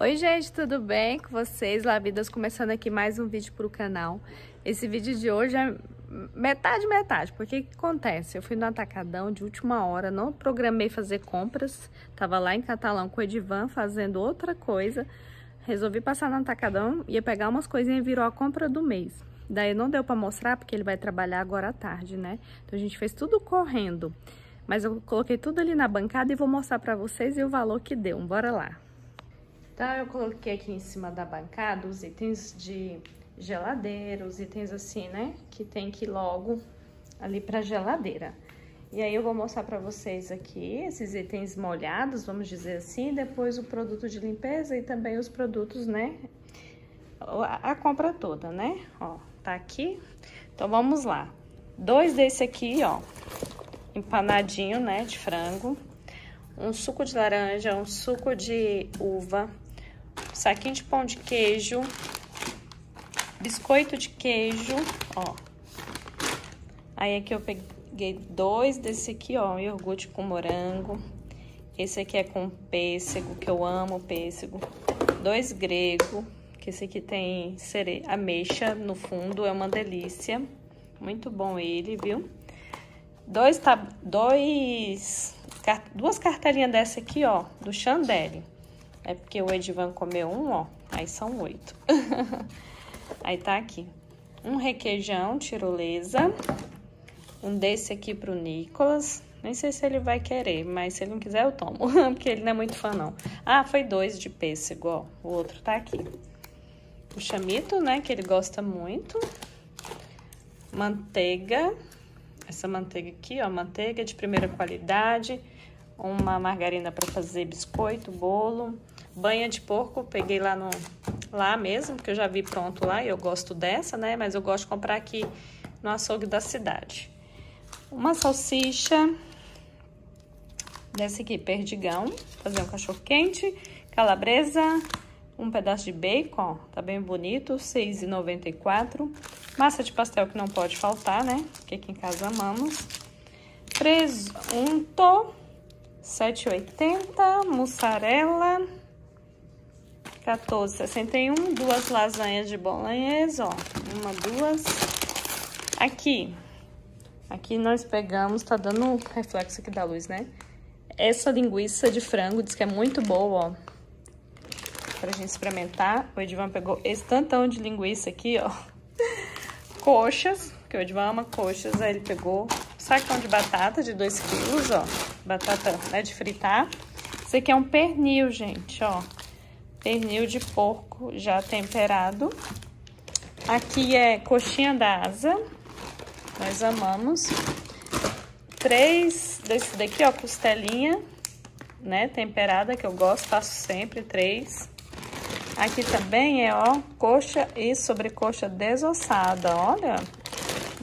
Oi gente, tudo bem com vocês? Lavidas começando aqui mais um vídeo para o canal. Esse vídeo de hoje é metade, metade, porque o que acontece? Eu fui no atacadão de última hora, não programei fazer compras, tava lá em Catalão com o Edivan fazendo outra coisa, resolvi passar no atacadão, ia pegar umas coisinhas e virou a compra do mês. Daí não deu para mostrar, porque ele vai trabalhar agora à tarde, né? Então a gente fez tudo correndo, mas eu coloquei tudo ali na bancada e vou mostrar para vocês e o valor que deu, bora lá. Então, eu coloquei aqui em cima da bancada os itens de geladeira, os itens assim, né? Que tem que ir logo ali pra geladeira. E aí eu vou mostrar pra vocês aqui esses itens molhados, vamos dizer assim, depois o produto de limpeza e também os produtos, né? A, a compra toda, né? Ó, tá aqui. Então, vamos lá. Dois desse aqui, ó, empanadinho, né, de frango. Um suco de laranja, um suco de uva, saquinho de pão de queijo, biscoito de queijo, ó. Aí aqui eu peguei dois desse aqui, ó, iogurte com morango. Esse aqui é com pêssego, que eu amo pêssego. Dois grego, que esse aqui tem ameixa no fundo, é uma delícia. Muito bom ele, viu? Dois, tab... dois... duas cartelinhas dessa aqui, ó, do Chandelle. É porque o Edivan comeu um, ó. Aí são oito. aí tá aqui. Um requeijão tirolesa. Um desse aqui pro Nicolas. Nem sei se ele vai querer, mas se ele não quiser eu tomo. porque ele não é muito fã, não. Ah, foi dois de pêssego, ó. O outro tá aqui. O chamito, né, que ele gosta muito. Manteiga. Essa manteiga aqui, ó. Manteiga de primeira qualidade uma margarina para fazer biscoito, bolo, banha de porco, peguei lá no lá mesmo, que eu já vi pronto lá e eu gosto dessa, né? Mas eu gosto de comprar aqui no açougue da cidade. Uma salsicha desse aqui, perdigão, fazer um cachorro quente, calabresa, um pedaço de bacon, ó, tá bem bonito, R$ 6,94. Massa de pastel que não pode faltar, né? Que aqui em casa amamos. Presunto, 7,80, mussarela, 14,61, duas lasanhas de bolonhesa, ó, uma, duas. Aqui, aqui nós pegamos, tá dando um reflexo aqui da luz, né? Essa linguiça de frango, diz que é muito boa, ó, pra gente experimentar. O Edvan pegou esse tantão de linguiça aqui, ó, coxas, que o Edvan ama coxas, aí ele pegou sacão de batata de 2 quilos, ó. Batata, né, de fritar. Esse aqui é um pernil, gente, ó. Pernil de porco já temperado. Aqui é coxinha da asa. Nós amamos. Três desse daqui, ó, costelinha, né, temperada, que eu gosto, faço sempre, três. Aqui também é, ó, coxa e sobrecoxa desossada, olha.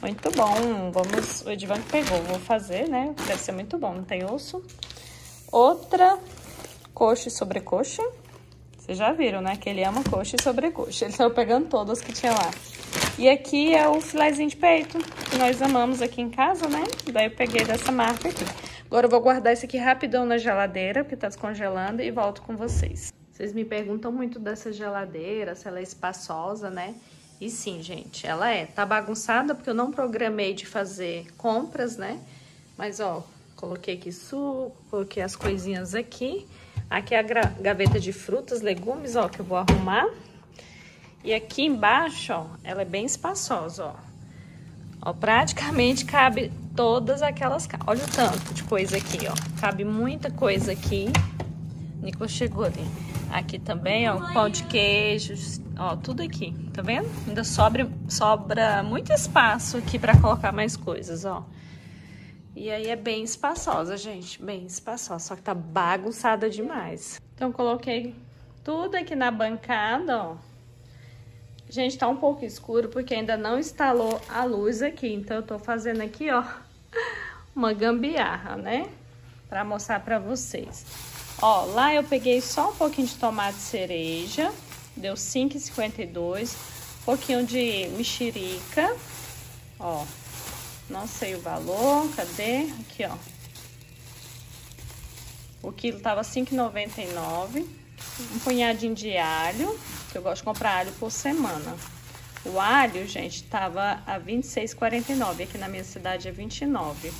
Muito bom. Vamos, o Edivan pegou, vou fazer, né? Deve ser muito bom, não tem osso. Outra coxa e sobrecoxa. Vocês já viram, né? Que ele ama coxa e sobrecoxa. Ele saiu pegando todas que tinha lá. E aqui é o filézinho de peito, que nós amamos aqui em casa, né? Daí eu peguei dessa marca aqui. Agora eu vou guardar esse aqui rapidão na geladeira, porque tá descongelando, e volto com vocês. Vocês me perguntam muito dessa geladeira, se ela é espaçosa, né? E sim, gente, ela é. Tá bagunçada porque eu não programei de fazer compras, né? Mas, ó, coloquei aqui suco, coloquei as coisinhas aqui. Aqui é a gaveta de frutas, legumes, ó, que eu vou arrumar. E aqui embaixo, ó, ela é bem espaçosa, ó. Ó, praticamente cabe todas aquelas... Olha o tanto de coisa aqui, ó. Cabe muita coisa aqui. Nicolas chegou ali. Aqui também, ó, pão de queijo, ó, tudo aqui, tá vendo? Ainda sobra, sobra muito espaço aqui pra colocar mais coisas, ó. E aí é bem espaçosa, gente, bem espaçosa, só que tá bagunçada demais. Então, coloquei tudo aqui na bancada, ó. Gente, tá um pouco escuro porque ainda não instalou a luz aqui, então eu tô fazendo aqui, ó, uma gambiarra, né? Pra mostrar pra vocês. Ó, lá eu peguei só um pouquinho de tomate cereja, deu 5,52. Um pouquinho de mexerica, ó. Não sei o valor, cadê? Aqui, ó. O quilo tava 5,99. um punhadinho de alho, que eu gosto de comprar alho por semana. O alho, gente, tava a R$ 26,49, aqui na minha cidade é 29.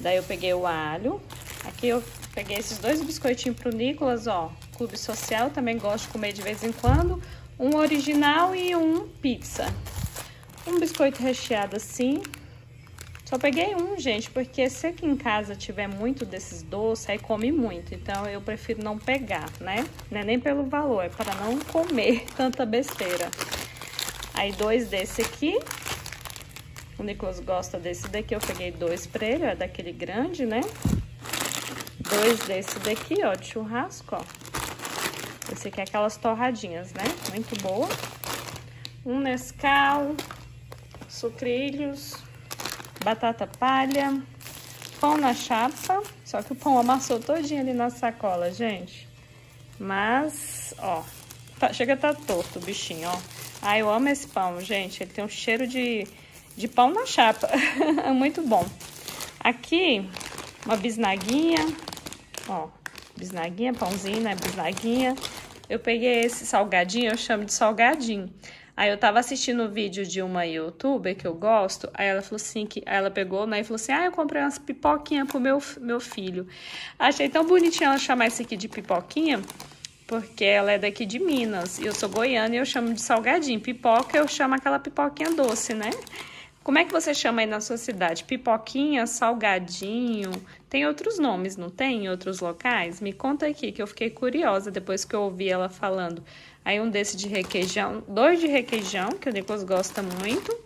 Daí eu peguei o alho, aqui eu peguei esses dois biscoitinhos pro Nicolas, ó, clube social, também gosto de comer de vez em quando, um original e um pizza. Um biscoito recheado assim, só peguei um, gente, porque se aqui em casa tiver muito desses doces, aí come muito. Então, eu prefiro não pegar, né? Não é nem pelo valor, é para não comer tanta besteira. Aí, dois desse aqui. O Nicolas gosta desse daqui, eu peguei dois pra ele, é daquele grande, né? Dois desse daqui, ó, de churrasco, ó. Esse aqui é aquelas torradinhas, né? Muito boa. Um Nescau, sucrilhos, batata palha, pão na chapa. Só que o pão amassou todinho ali na sacola, gente. Mas, ó, tá, chega tá torto o bichinho, ó. Ai, eu amo esse pão, gente. Ele tem um cheiro de, de pão na chapa. é muito bom. Aqui, uma bisnaguinha, ó. Bisnaguinha, pãozinho, né? Bisnaguinha. Eu peguei esse salgadinho, eu chamo de salgadinho. Aí eu tava assistindo o vídeo de uma youtuber que eu gosto, aí ela falou assim, que ela pegou, né, e falou assim, ah, eu comprei umas pipoquinhas pro meu, meu filho. Achei tão bonitinho ela chamar isso aqui de pipoquinha, porque ela é daqui de Minas, e eu sou goiana e eu chamo de salgadinho. Pipoca eu chamo aquela pipoquinha doce, né? Como é que você chama aí na sua cidade? Pipoquinha, salgadinho? Tem outros nomes, não tem? Em outros locais? Me conta aqui, que eu fiquei curiosa depois que eu ouvi ela falando. Aí um desse de requeijão, dois de requeijão, que o Nicolas gosta muito.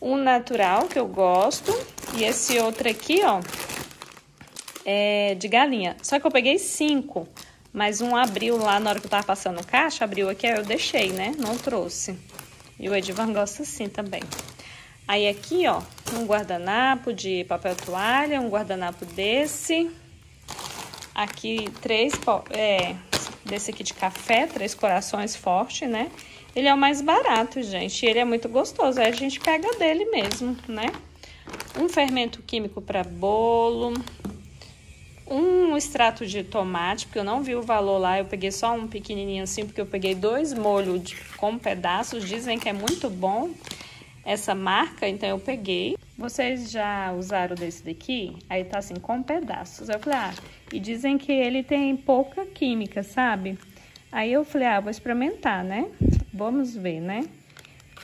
Um natural, que eu gosto. E esse outro aqui, ó, é de galinha. Só que eu peguei cinco, mas um abriu lá na hora que eu tava passando caixa, abriu aqui, aí eu deixei, né? Não trouxe. E o Edivan gosta assim também. Aí aqui, ó, um guardanapo de papel toalha, um guardanapo desse. Aqui três é, desse aqui de café, três corações forte, né? Ele é o mais barato, gente, e ele é muito gostoso, aí a gente pega dele mesmo, né? Um fermento químico para bolo, um extrato de tomate, porque eu não vi o valor lá, eu peguei só um pequenininho assim, porque eu peguei dois molhos de, com pedaços, dizem que é muito bom essa marca, então eu peguei. Vocês já usaram desse daqui? Aí tá assim, com pedaços. Eu falei, ah, e dizem que ele tem pouca química, sabe? Aí eu falei, ah, vou experimentar, né? Vamos ver, né?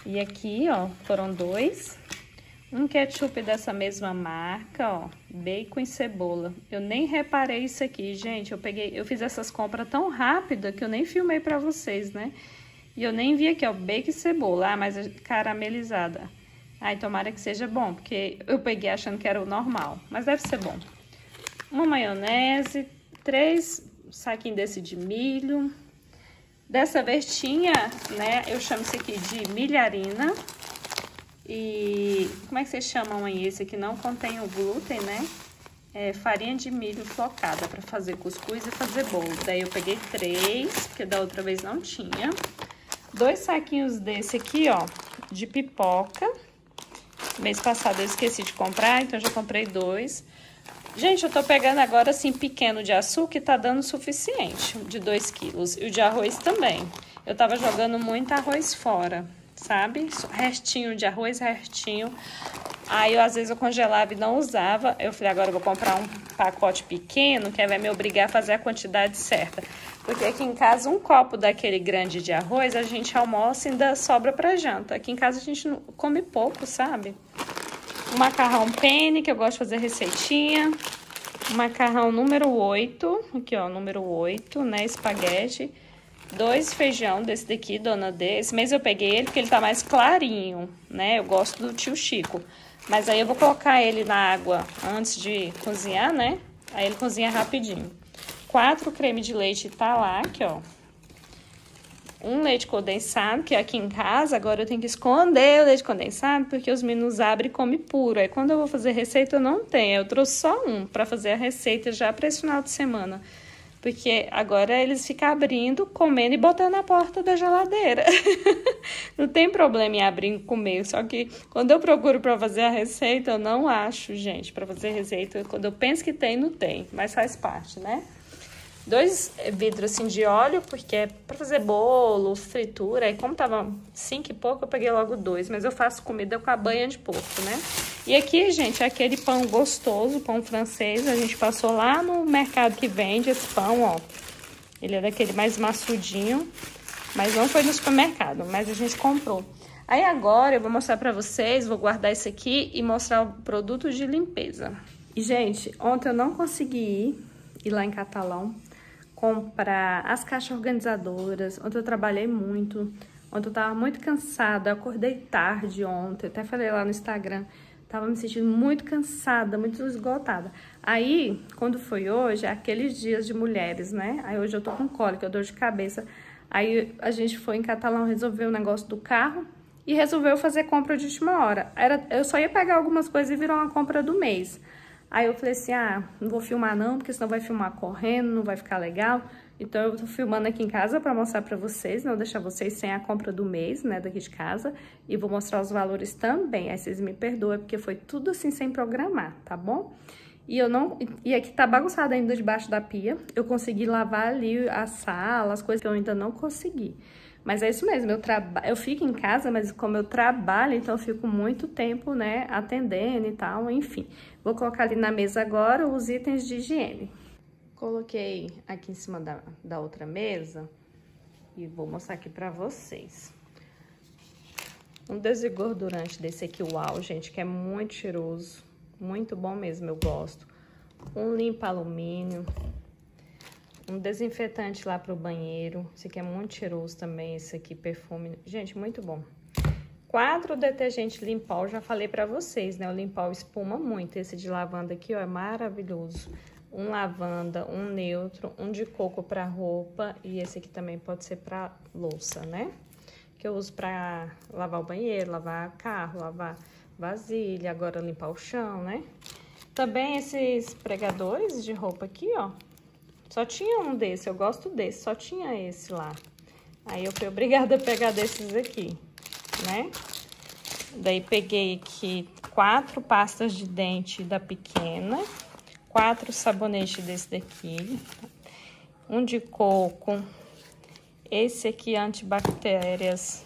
E aqui, ó, foram dois. Um ketchup dessa mesma marca, ó, bacon e cebola. Eu nem reparei isso aqui, gente. Eu peguei, eu fiz essas compras tão rápida que eu nem filmei pra vocês, né? E eu nem vi aqui, ó, bacon e cebola. Ah, mas é caramelizada. Ai, tomara que seja bom, porque eu peguei achando que era o normal. Mas deve ser bom. Uma maionese, três saquinhos desse de milho. Dessa vez tinha, né, eu chamo isso aqui de milharina. E como é que vocês chamam aí? Esse aqui não contém o glúten, né? É farinha de milho flocada para fazer cuscuz e fazer bolo. Daí eu peguei três, porque da outra vez não tinha. Dois saquinhos desse aqui, ó, de pipoca. Mês passado eu esqueci de comprar, então já comprei dois. Gente, eu tô pegando agora, assim, pequeno de açúcar e tá dando suficiente, de 2 quilos. E o de arroz também. Eu tava jogando muito arroz fora, sabe? Restinho de arroz, restinho. Aí, eu, às vezes, eu congelava e não usava. Eu falei, agora eu vou comprar um pacote pequeno, que vai me obrigar a fazer a quantidade certa. Porque aqui em casa, um copo daquele grande de arroz, a gente almoça e ainda sobra pra janta. Aqui em casa, a gente come pouco, sabe? Macarrão penne, que eu gosto de fazer receitinha. Macarrão número 8, aqui ó, número 8, né, espaguete. Dois feijão desse daqui, dona D. Esse mês eu peguei ele porque ele tá mais clarinho, né? Eu gosto do tio Chico. Mas aí eu vou colocar ele na água antes de cozinhar, né? Aí ele cozinha rapidinho. Quatro creme de leite tá lá, aqui, ó. Um leite condensado, que aqui em casa, agora eu tenho que esconder o leite condensado, porque os meninos abrem e comem puro. Aí quando eu vou fazer receita, eu não tenho. Eu trouxe só um para fazer a receita já para esse final de semana. Porque agora eles ficam abrindo, comendo e botando na porta da geladeira. não tem problema em abrir e comer. Só que quando eu procuro para fazer a receita, eu não acho, gente, para fazer receita. Quando eu penso que tem, não tem. Mas faz parte, né? Dois vidros assim de óleo, porque é pra fazer bolo, fritura. E como tava cinco e pouco, eu peguei logo dois. Mas eu faço comida com a banha de porco, né? E aqui, gente, é aquele pão gostoso, pão francês. A gente passou lá no mercado que vende esse pão, ó. Ele é daquele mais maçudinho, mas não foi no supermercado, mas a gente comprou. Aí agora eu vou mostrar pra vocês, vou guardar esse aqui e mostrar o produto de limpeza. E, gente, ontem eu não consegui ir lá em Catalão, comprar as caixas organizadoras. Ontem eu trabalhei muito, ontem eu tava muito cansada, acordei tarde ontem, até falei lá no Instagram. Tava me sentindo muito cansada, muito esgotada. Aí, quando foi hoje, é aqueles dias de mulheres, né? Aí hoje eu tô com cólica, dor de cabeça. Aí a gente foi em Catalão resolver o negócio do carro e resolveu fazer compra de última hora. Era, eu só ia pegar algumas coisas e virou uma compra do mês. Aí eu falei assim, ah, não vou filmar não, porque senão vai filmar correndo, não vai ficar legal. Então eu tô filmando aqui em casa para mostrar para vocês, não deixar vocês sem a compra do mês, né, daqui de casa. E vou mostrar os valores também, aí vocês me perdoem, porque foi tudo assim sem programar, tá bom? E eu não. E aqui tá bagunçado ainda debaixo da pia. Eu consegui lavar ali a sala, as coisas que eu ainda não consegui. Mas é isso mesmo, eu, traba... eu fico em casa, mas como eu trabalho, então eu fico muito tempo, né, atendendo e tal, enfim. Vou colocar ali na mesa agora os itens de higiene. Coloquei aqui em cima da, da outra mesa e vou mostrar aqui pra vocês. Um desengordurante desse aqui, uau, gente, que é muito cheiroso. Muito bom mesmo, eu gosto. Um limpa alumínio. Um desinfetante lá pro banheiro. Esse aqui é muito cheiroso também, esse aqui, perfume. Gente, muito bom. Quatro detergente Limpol, já falei pra vocês, né? O Limpol espuma muito. Esse de lavanda aqui, ó, é maravilhoso um lavanda, um neutro, um de coco para roupa e esse aqui também pode ser para louça, né? Que eu uso para lavar o banheiro, lavar carro, lavar vasilha, agora limpar o chão, né? Também esses pregadores de roupa aqui, ó. Só tinha um desse, eu gosto desse, só tinha esse lá. Aí eu fui obrigada a pegar desses aqui, né? Daí peguei aqui quatro pastas de dente da pequena quatro sabonetes desse daqui, um de coco, esse aqui antibactérias,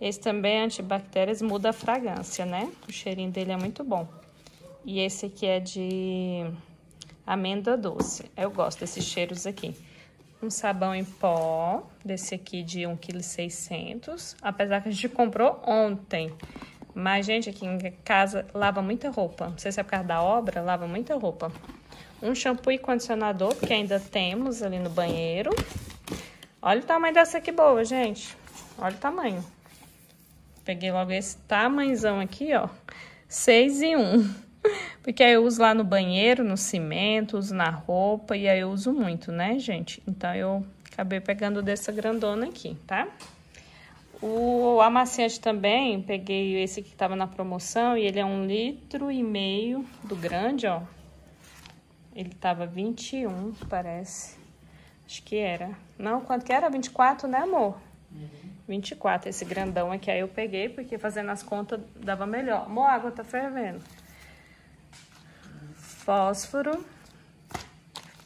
esse também é antibactérias, muda a fragrância, né? O cheirinho dele é muito bom. E esse aqui é de amêndoa doce, eu gosto desses cheiros aqui. Um sabão em pó, desse aqui de 1,6 kg, apesar que a gente comprou ontem. Mas, gente, aqui em casa lava muita roupa. Não sei se é por causa da obra, lava muita roupa. Um shampoo e condicionador, que ainda temos ali no banheiro. Olha o tamanho dessa aqui boa, gente. Olha o tamanho. Peguei logo esse tamanhozão aqui, ó. 6 e 1. Porque aí eu uso lá no banheiro, no cimento, uso na roupa e aí eu uso muito, né, gente? Então eu acabei pegando dessa grandona aqui, tá? O amaciante também, peguei esse que estava na promoção e ele é um litro e meio do grande, ó. Ele tava 21, parece. Acho que era. Não, quanto que era? 24, né, amor? Uhum. 24, esse grandão aqui. Aí eu peguei, porque fazendo as contas dava melhor. Amor, a água tá fervendo. Fósforo.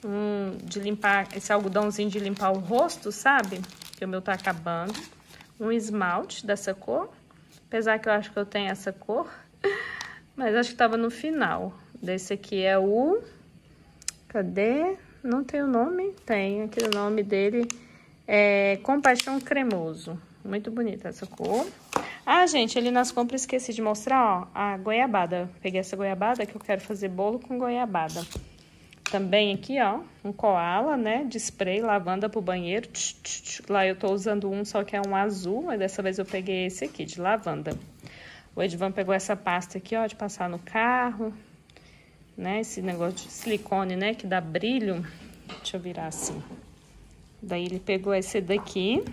Um de limpar, esse algodãozinho de limpar o rosto, sabe? Que o meu tá acabando um esmalte dessa cor. Apesar que eu acho que eu tenho essa cor. Mas acho que tava no final. Desse aqui é o... Cadê? Não tem o nome? Tem. Aqui o nome dele é Compaixão Cremoso. Muito bonita essa cor. Ah, gente, ali nas compras esqueci de mostrar, ó, a goiabada. Peguei essa goiabada que eu quero fazer bolo com goiabada. Também aqui, ó, um koala, né, de spray, lavanda pro banheiro. Lá eu tô usando um, só que é um azul, mas dessa vez eu peguei esse aqui, de lavanda. O Edvan pegou essa pasta aqui, ó, de passar no carro, né, esse negócio de silicone, né, que dá brilho. Deixa eu virar assim. Daí ele pegou esse daqui.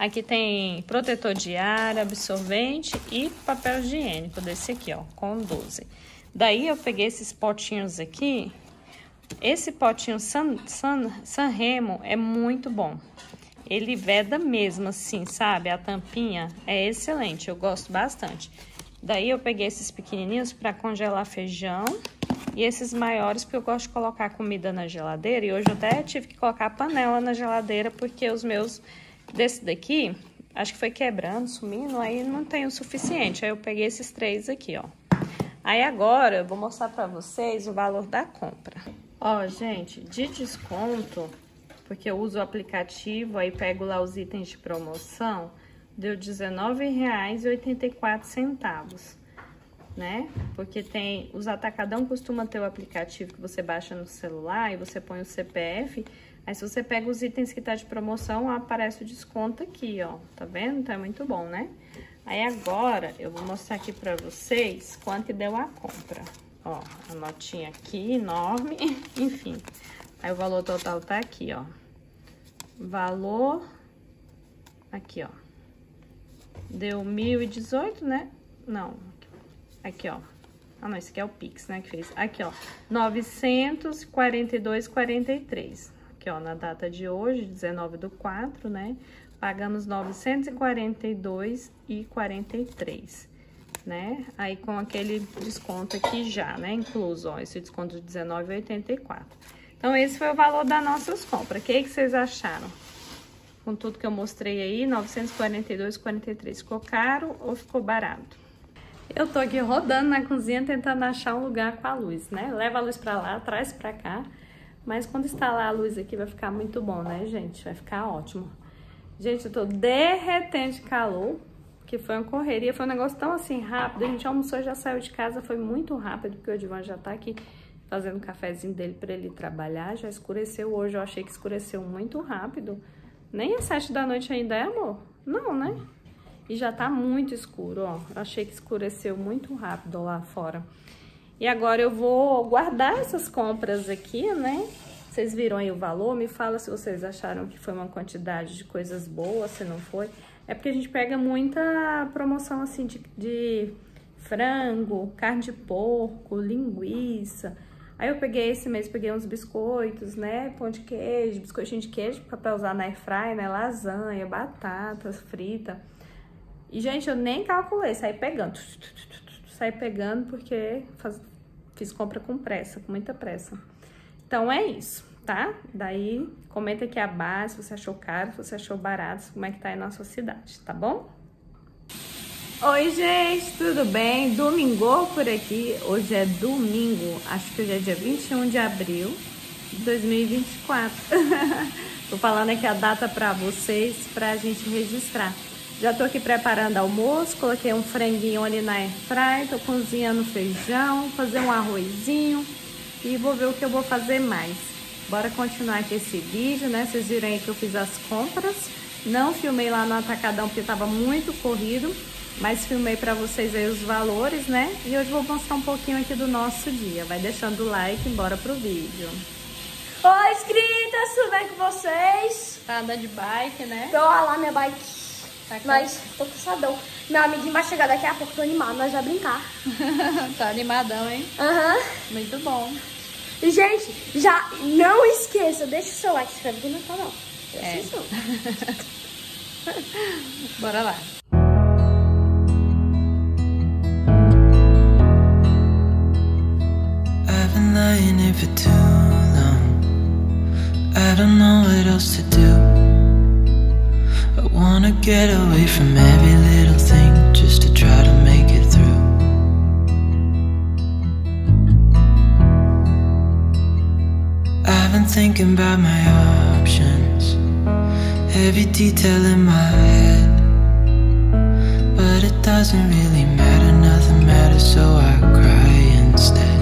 Aqui tem protetor de ar, absorvente e papel higiênico desse aqui, ó, com 12. Daí eu peguei esses potinhos aqui. Esse potinho San, San, San Remo é muito bom. Ele veda mesmo assim, sabe? A tampinha é excelente, eu gosto bastante. Daí eu peguei esses pequenininhos para congelar feijão. E esses maiores, porque eu gosto de colocar comida na geladeira. E hoje eu até tive que colocar a panela na geladeira, porque os meus desse daqui, acho que foi quebrando, sumindo, aí não tem o suficiente. Aí eu peguei esses três aqui, ó. Aí agora eu vou mostrar pra vocês o valor da compra. Ó, gente, de desconto, porque eu uso o aplicativo, aí pego lá os itens de promoção, deu R$19,84 né? Porque tem, os atacadão costuma ter o aplicativo que você baixa no celular e você põe o CPF. Aí se você pega os itens que tá de promoção, aparece o desconto aqui, ó. Tá vendo? Então é muito bom, né? Aí agora eu vou mostrar aqui pra vocês quanto deu a compra. Ó, a notinha aqui, enorme, enfim. Aí o valor total tá aqui, ó. Valor, aqui, ó. Deu 1.018, né? Não, Aqui, ó. Ah, não, esse aqui é o Pix, né, que fez. Aqui, ó, 942,43. Aqui, ó, na data de hoje, 19 do 4, né, pagamos 942,43, né? Aí, com aquele desconto aqui já, né, incluso, ó, esse desconto de 19,84. Então, esse foi o valor das nossas compras. O que, que vocês acharam? Com tudo que eu mostrei aí, 942,43. Ficou caro ou ficou barato? Eu tô aqui rodando na cozinha tentando achar um lugar com a luz, né? Leva a luz pra lá, traz pra cá. Mas quando instalar a luz aqui vai ficar muito bom, né, gente? Vai ficar ótimo. Gente, eu tô derretendo de calor, que foi uma correria. Foi um negócio tão assim rápido. A gente almoçou já saiu de casa. Foi muito rápido, porque o Edivan já tá aqui fazendo o cafezinho dele pra ele trabalhar. Já escureceu hoje. Eu achei que escureceu muito rápido. Nem às sete da noite ainda é, amor? Não, né? E já tá muito escuro, ó. Eu achei que escureceu muito rápido lá fora. E agora eu vou guardar essas compras aqui, né? Vocês viram aí o valor? Me fala se vocês acharam que foi uma quantidade de coisas boas, se não foi. É porque a gente pega muita promoção, assim, de, de frango, carne de porco, linguiça. Aí eu peguei esse mês, peguei uns biscoitos, né? Pão de queijo, biscoitinho de queijo pra usar na airfryer, né? Lasanha, batatas fritas. E, gente, eu nem calculei, saí pegando. Saí pegando porque faz, fiz compra com pressa, com muita pressa. Então, é isso, tá? Daí, comenta aqui abaixo se você achou caro, se você achou barato, como é que tá aí na sua cidade, tá bom? Oi, gente, tudo bem? Domingo por aqui. Hoje é domingo, acho que hoje é dia 21 de abril de 2024. Tô falando aqui a data pra vocês, pra gente registrar. Já tô aqui preparando almoço, coloquei um franguinho ali na airfryer, tô cozinhando feijão, fazer um arrozinho e vou ver o que eu vou fazer mais. Bora continuar aqui esse vídeo, né? Vocês viram aí que eu fiz as compras. Não filmei lá no Atacadão porque tava muito corrido, mas filmei pra vocês aí os valores, né? E hoje vou mostrar um pouquinho aqui do nosso dia. Vai deixando o like e bora pro vídeo. Oi, inscritas, tudo bem com vocês? Tá andando de bike, né? Tô lá minha bike. Tá mas tô cansadão. Meu amiguinho vai chegar daqui a pouco, tô animado, nós vamos brincar. tá animadão, hein? Aham. Uhum. Muito bom. E, gente, já não esqueça, deixa o seu like, se inscreve no canal. É. Bora lá. I've been lying here for too long. I don't know what else to do. Wanna get away from every little thing just to try to make it through. I've been thinking about my options, every detail in my head. But it doesn't really matter, nothing matters, so I cry instead.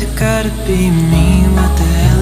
you gotta be mean with the hell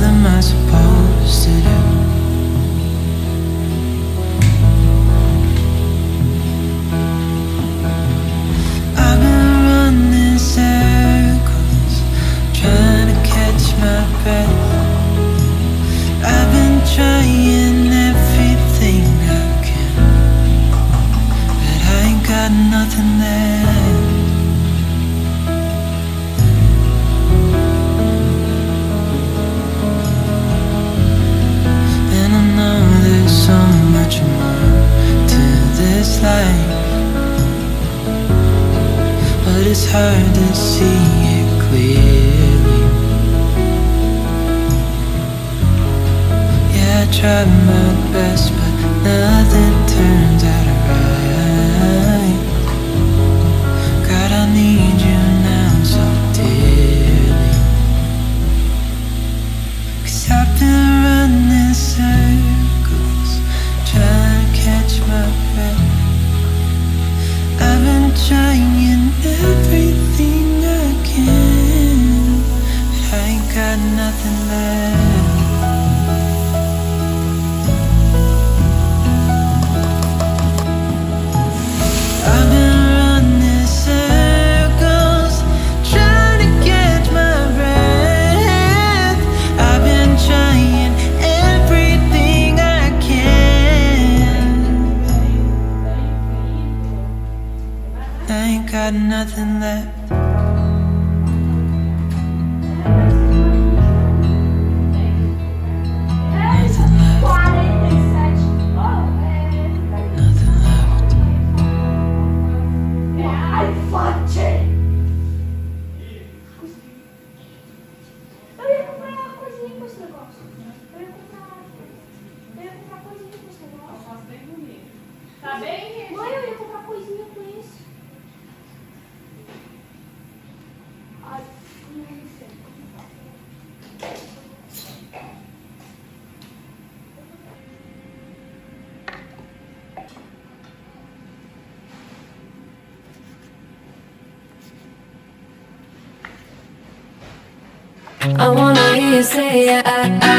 nothing left. say I,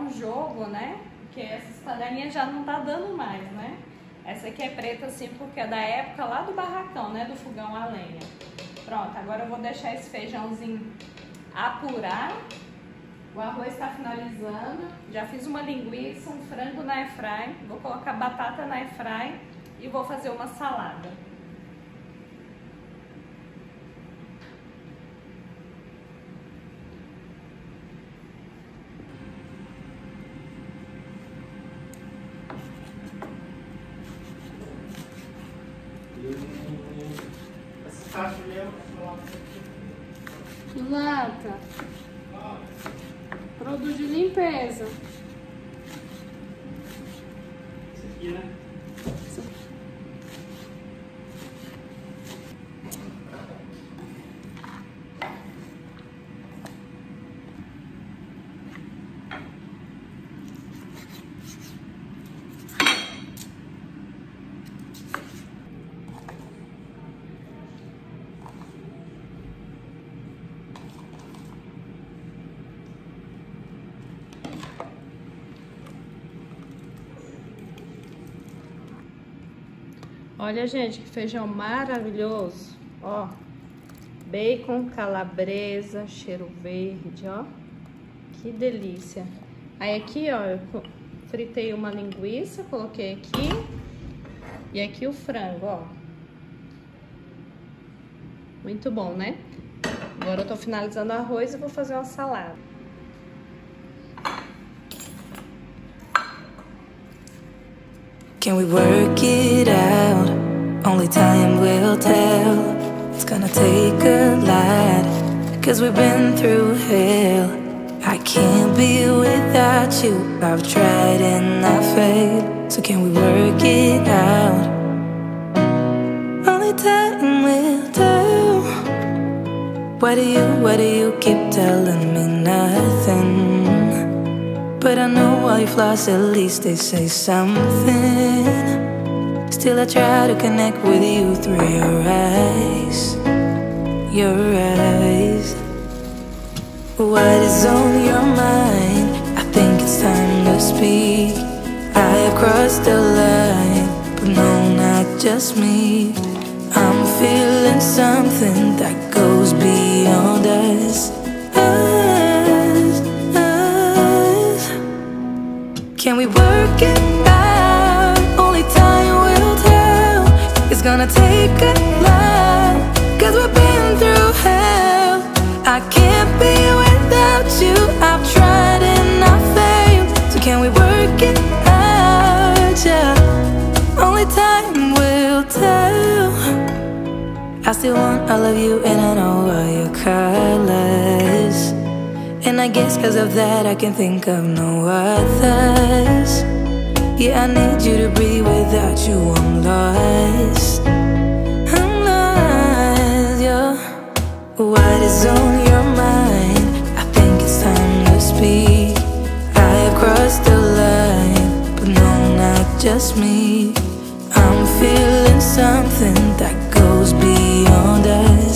um jogo, né? Porque essas panelinhas já não tá dando mais, né? Essa aqui é preta assim porque é da época lá do barracão, né? Do fogão a lenha. Pronto, agora eu vou deixar esse feijãozinho apurar. O arroz está finalizando. Já fiz uma linguiça, um frango na airfry. Vou colocar batata na airfry e vou fazer uma salada. Essa caixa mesmo, Lata. Produto de limpeza. esse aqui, né? Olha, gente, que feijão maravilhoso. Ó, bacon, calabresa, cheiro verde, ó. Que delícia. Aí aqui, ó, eu fritei uma linguiça, coloquei aqui. E aqui o frango, ó. Muito bom, né? Agora eu tô finalizando o arroz e vou fazer uma salada. Can we work it? Only time will tell. It's gonna take a lot. Cause we've been through hell. I can't be without you. I've tried and I failed. So can we work it out? Only time will tell. Why do you, why do you keep telling me nothing? But I know all your flaws, at least they say something. Still, I try to connect with you through your eyes. Your eyes. What is on your mind? I think it's time to speak. I have crossed the line, but no, not just me. I'm feeling something that goes beyond us. I can't be without you. I've tried and I've failed. So can we work it out? Yeah. Only time will tell. I still want all of you and I know all your colors. And I guess cause of that I can think of no others. Yeah, I need you to breathe without you, I'm lost. What is on your mind? I think it's time to speak. I have crossed the line, but no, not just me. I'm feeling something that goes beyond us.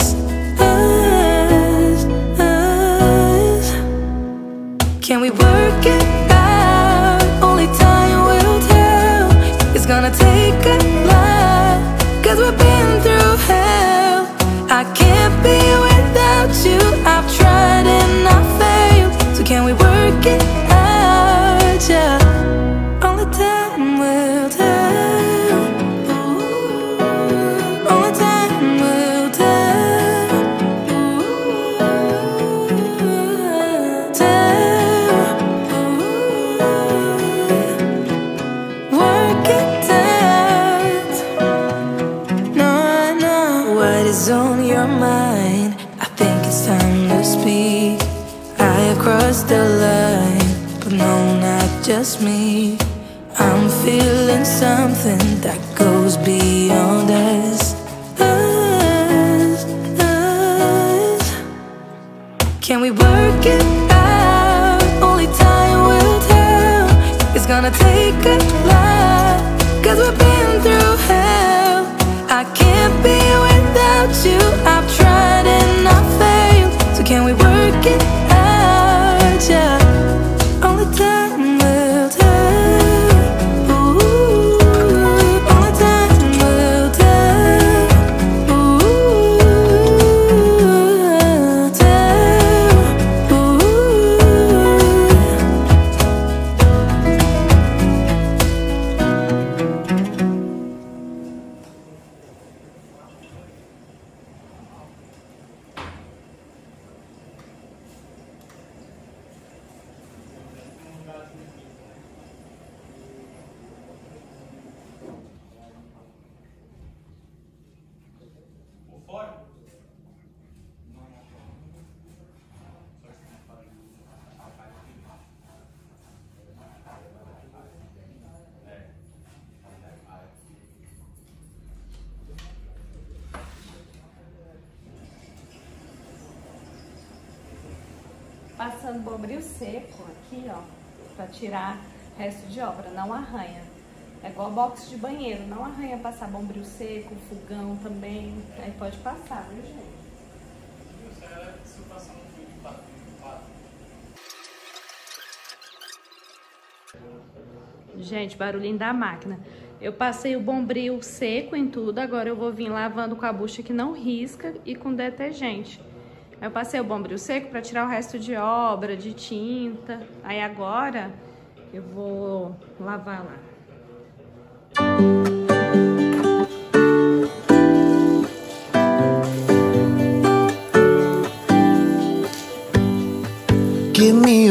Tirar resto de obra, não arranha. É igual box de banheiro, não arranha passar bombril seco, fogão também. Aí pode passar, viu, gente? Gente, barulhinho da máquina. Eu passei o bombril seco em tudo, agora eu vou vir lavando com a bucha que não risca e com detergente. Eu passei o bombril seco para tirar o resto de obra, de tinta. Aí agora eu vou lavar lá. Give me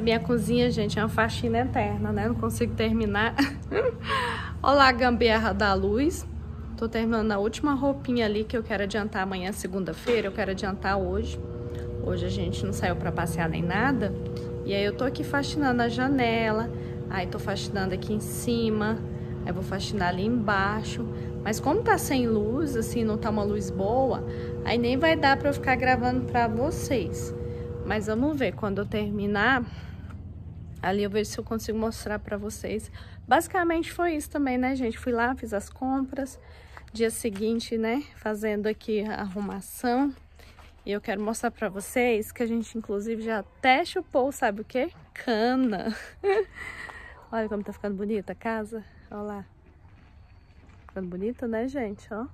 minha cozinha, gente, é uma faxina eterna, né? Não consigo terminar. Olá, a gambiarra da luz. Tô terminando a última roupinha ali que eu quero adiantar amanhã, segunda-feira. Eu quero adiantar hoje. Hoje a gente não saiu pra passear nem nada. E aí eu tô aqui faxinando a janela. Aí tô faxinando aqui em cima. Aí vou faxinar ali embaixo. Mas como tá sem luz, assim, não tá uma luz boa, aí nem vai dar pra eu ficar gravando pra vocês. Mas vamos ver, quando eu terminar, ali eu vejo se eu consigo mostrar pra vocês. Basicamente foi isso também, né, gente? Fui lá, fiz as compras. Dia seguinte, né, fazendo aqui a arrumação. E eu quero mostrar pra vocês que a gente, inclusive, já até chupou, sabe o quê? Cana. Olha como tá ficando bonita a casa. Olha lá. Ficando bonita, né, gente? Ó.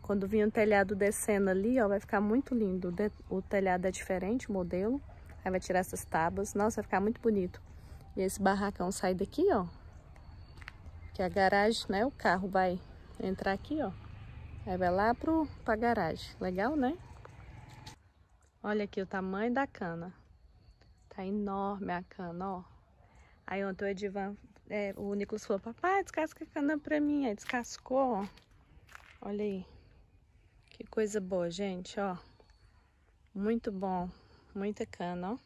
Quando vir o telhado descendo ali, ó, vai ficar muito lindo. O, telhado é diferente, modelo. Aí vai tirar essas tábuas. Nossa, vai ficar muito bonito. E esse barracão sai daqui, ó. Que a garagem, né? O carro vai entrar aqui, ó. Aí vai lá pro, pra garagem. Legal, né? Olha aqui o tamanho da cana. Tá enorme a cana, ó. Aí ontem o Edivan, é, o Nicolas falou, papai, descasca a cana pra mim. Aí descascou, ó. Olha aí. Que coisa boa, gente, ó. Muito bom. Muita cana, ó.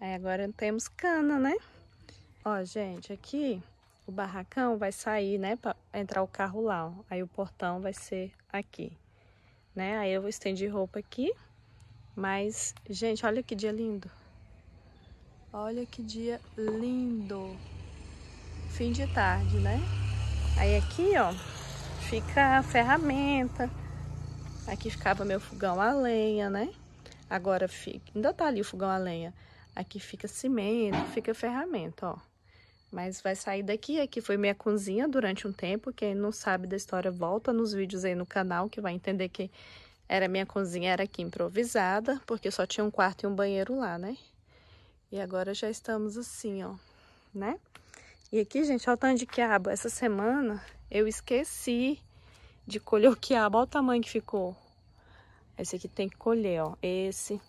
Aí agora temos cana, né? Ó, gente, aqui o barracão vai sair, né? Pra entrar o carro lá, ó. Aí o portão vai ser aqui, né? Aí eu vou estender roupa aqui. Mas, gente, olha que dia lindo. Olha que dia lindo. Fim de tarde, né? Aí aqui, ó, fica a ferramenta. Aqui ficava meu fogão a lenha, né? Agora fica, ainda tá ali o fogão a lenha. Aqui fica cimento, fica ferramenta, ó. Mas vai sair daqui, aqui foi minha cozinha durante um tempo. Quem não sabe da história, volta nos vídeos aí no canal, que vai entender que era minha cozinha, era aqui improvisada, porque só tinha um quarto e um banheiro lá, né? E agora já estamos assim, ó, né? E aqui, gente, olha o tanto de quiabo. Essa semana eu esqueci de colher o quiabo. Olha o tamanho que ficou. Esse aqui tem que colher, ó. Esse,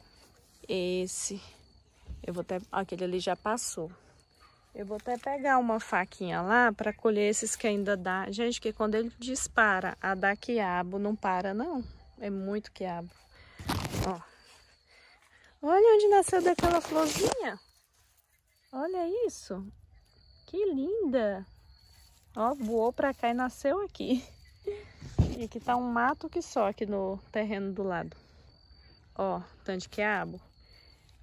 esse. Eu vou até... Aquele ali já passou. Eu vou até pegar uma faquinha lá para colher esses que ainda dá. Gente, que quando ele dispara a dar quiabo, não para não. É muito quiabo. Ó. Olha onde nasceu daquela florzinha. Olha isso. Que linda. Ó, voou pra cá e nasceu aqui. E aqui tá um mato que só aqui no terreno do lado. Ó, tanto de quiabo.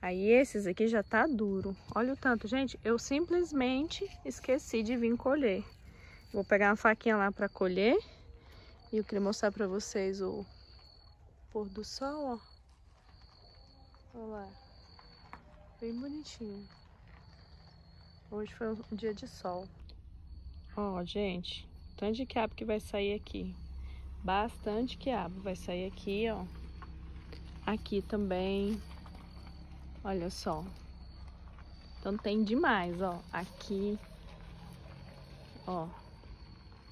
Aí esses aqui já tá duro. Olha o tanto, gente. Eu simplesmente esqueci de vir colher. Vou pegar uma faquinha lá pra colher. E eu queria mostrar pra vocês o pôr do sol, ó. Olha lá. Bem bonitinho. Hoje foi um dia de sol. Ó, gente. Tanto de quiabo que vai sair aqui. Bastante quiabo vai sair aqui, ó. Aqui também. Olha só. Então tem demais, ó. Aqui. Ó.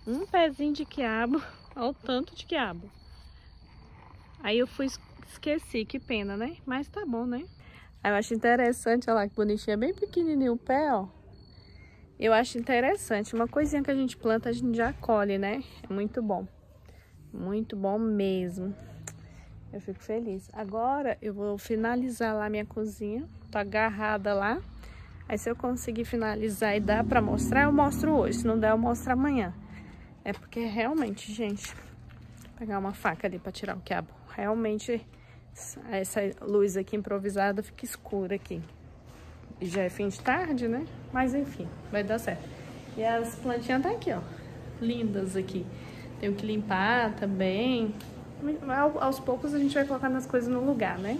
Um pezinho de quiabo. Olha o tanto de quiabo. Aí eu fui, esqueci, que pena, né? Mas tá bom, né? Aí eu acho interessante, olha lá que bonitinho, é bem pequenininho o pé, ó. Eu acho interessante, uma coisinha que a gente planta, a gente já colhe, né? É muito bom. Muito bom mesmo. Eu fico feliz. Agora eu vou finalizar lá minha cozinha. Tô agarrada lá. Aí se eu conseguir finalizar e dar pra mostrar, eu mostro hoje. Se não der, eu mostro amanhã. É porque realmente, gente... Pegar uma faca ali pra tirar o quiabo. Realmente, essa luz aqui improvisada fica escura aqui. E já é fim de tarde, né? Mas enfim, vai dar certo. E as plantinhas tá aqui, ó. Lindas aqui. Tenho que limpar também aos poucos a gente vai colocando as coisas no lugar, né?